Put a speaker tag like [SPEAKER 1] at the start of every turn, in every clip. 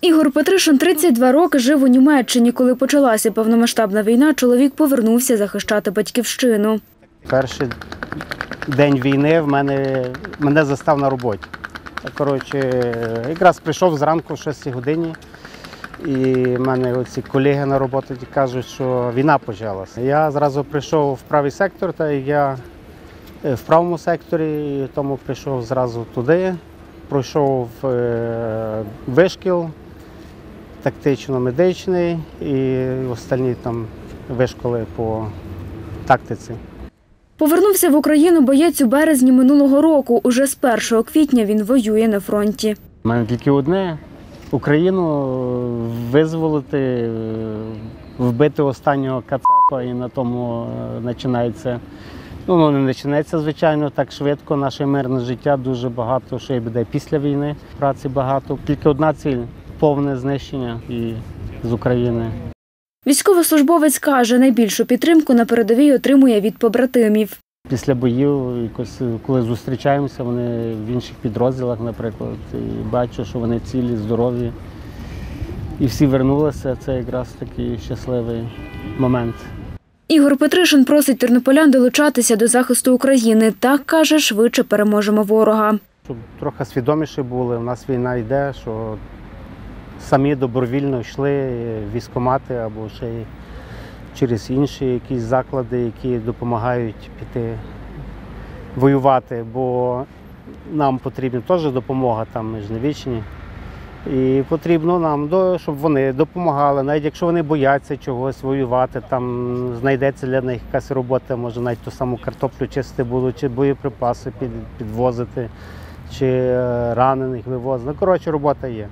[SPEAKER 1] Ігор Петришин 32 роки жив у Німеччині. Коли почалася повномасштабна війна, чоловік повернувся захищати батьківщину.
[SPEAKER 2] Перший день війни в мене мене застав на роботі. Коротше, якраз прийшов зранку в 6 годині, і в мене оці колеги на роботі кажуть, що війна почалася. Я зразу прийшов в правий сектор, та я е, в правому секторі, тому прийшов зразу туди, пройшов е, вишкіл тактично-медичний і остальні там вишколи по тактиці.
[SPEAKER 1] Повернувся в Україну боєць у березні минулого року. Уже з 1 квітня він воює на фронті.
[SPEAKER 2] У мене тільки одне Україну визволити, вбити останнього кацапа і на тому е, починається. Ну, воно не починається, звичайно, так швидко. Наше мирне життя дуже багато, що й буде після війни. Праці багато. Тільки одна ціль повне знищення і з України.
[SPEAKER 1] Військовослужбовець каже, найбільшу підтримку на передовій отримує від побратимів.
[SPEAKER 2] Після боїв, якось, коли зустрічаємося, вони в інших підрозділах, наприклад, і бачу, що вони цілі, здорові. І всі вернулися. Це якраз такий щасливий момент.
[SPEAKER 1] Ігор Петришин просить тернополян долучатися до захисту України. Так каже, швидше переможемо ворога.
[SPEAKER 2] Щоб трохи свідоміше були, у нас війна йде, що самі добровільно йшли в військкомати або ще й через інші якісь заклади, які допомагають піти воювати, бо нам потрібна теж допомога, там ми ж не вічні. І потрібно нам, щоб вони допомагали, навіть якщо вони бояться чогось воювати, там знайдеться для них якась робота, може навіть ту саму картоплю чистити будуть, чи боєприпаси підвозити, чи е, ранених вивозити. Ну, коротше, робота є.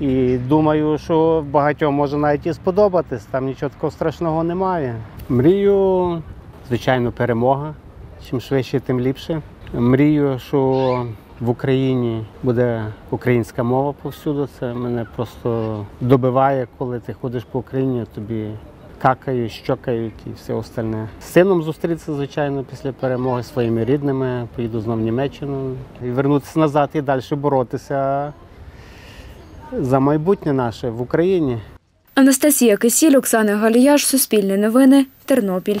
[SPEAKER 2] І думаю, що багатьом може навіть і сподобатись, там нічого такого страшного немає. Мрію, звичайно, перемога. Чим швидше, тим ліпше. Мрію, що в Україні буде українська мова повсюди. Це мене просто добиває, коли ти ходиш по Україні, тобі какають, щокають і все остальне. З сином зустрітися, звичайно, після перемоги своїми рідними, поїду знову в Німеччину і вернутися назад і далі боротися за майбутнє наше в Україні.
[SPEAKER 1] Анастасія Кисіль, Оксана Галіяш, Суспільне новини, Тернопіль.